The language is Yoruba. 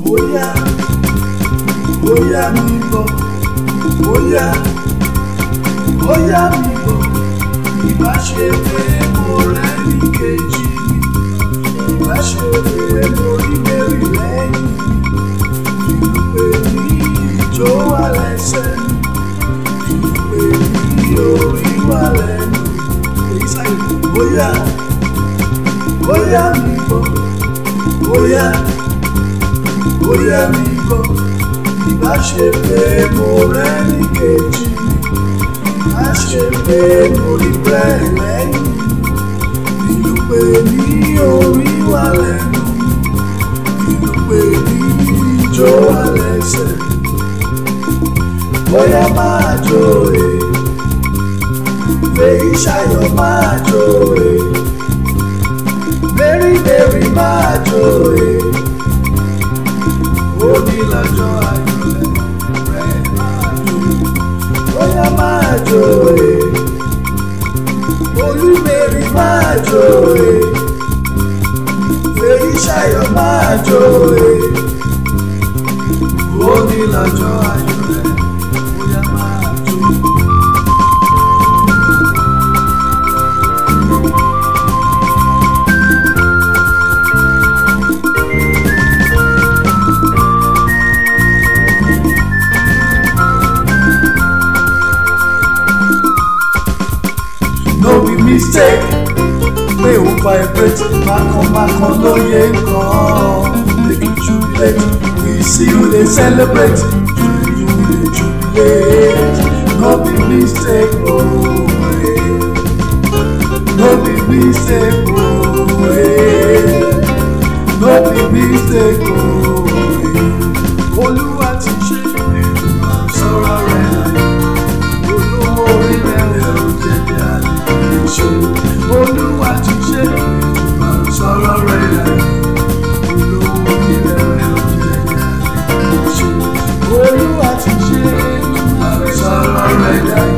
bóyá bóyá mi bọ̀ bóyá bóyá mi bọ̀ ìbá pé mo rẹ́ ní kejì ìbá pé mo rí mẹ́rì lẹ́yìn ìlúpe ní ìjọ wà lẹ́sẹ̀ ìlúpe ní orí wà lẹ́nu èyí sáyẹn bóyá bóyá mi bọ̀ bóyá ó amigo, mí kó ìbá ṣe pé mo rẹ́ ní kejì má ṣe pé mo rí bẹ́ẹ̀ lẹ́yìn ìlú pé ní orí wa lẹ́nu ìlú pé ní ìjọ wa lẹ́sẹ̀ bóyá máa jòyè olúmẹ̀rí máa jòyè. mistake pé ó vibrate makanmakan lóye kan lè jubilate we see you dey celebrate you dey jubilate no be mistake ooo oh, eh. no be mistake ooo oh, eh. no be mistake ooo. Oh. Amen.